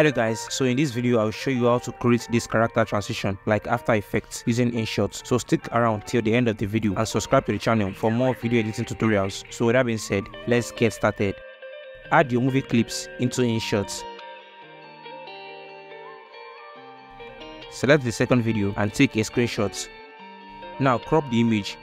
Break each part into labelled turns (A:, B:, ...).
A: Hello guys, so in this video I'll show you how to create this character transition like After Effects using InShot. So stick around till the end of the video and subscribe to the channel for more video editing tutorials. So with that being said, let's get started. Add your movie clips into InShot. Select the second video and take a screenshot. Now crop the image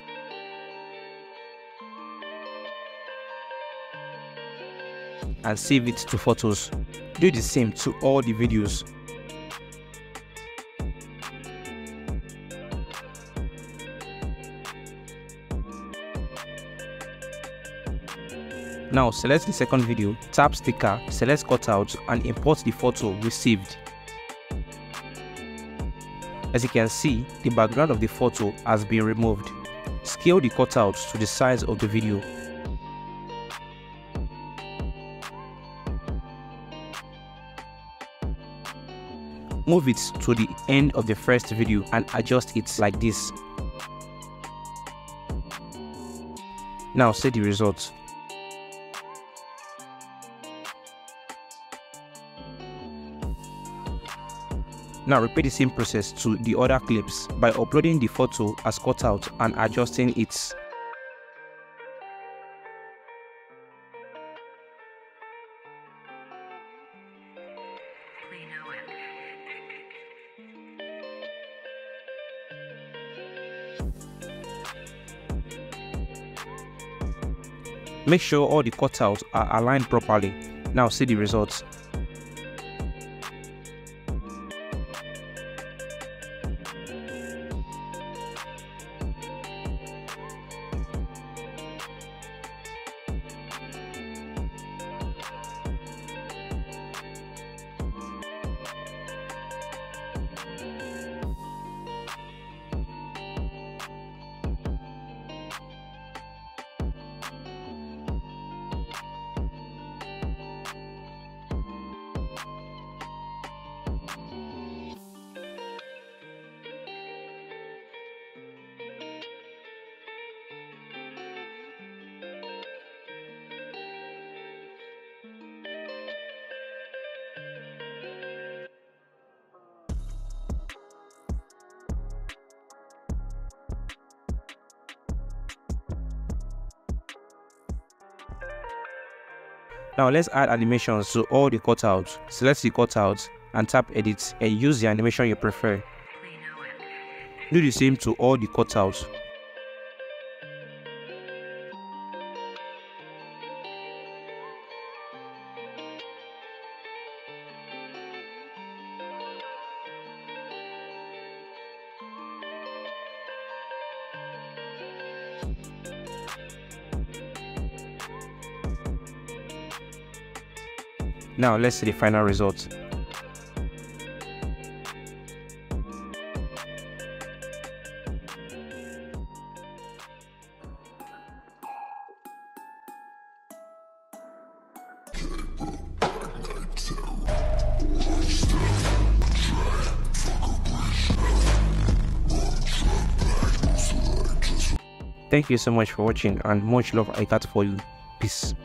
A: and save it to photos. Do the same to all the videos. Now select the second video, tap sticker, select cutout and import the photo received. As you can see, the background of the photo has been removed. Scale the cutout to the size of the video. Move it to the end of the first video and adjust it like this. Now see the results. Now repeat the same process to the other clips by uploading the photo as cutout and adjusting it.
B: It.
A: Make sure all the cutouts are aligned properly. Now see the results. Now let's add animations to all the cutouts. Select the cutout and tap edit and use the animation you prefer. Do the same to all the cutouts. Now let's see the final result. Thank you so much for watching and much love I got for you. Peace.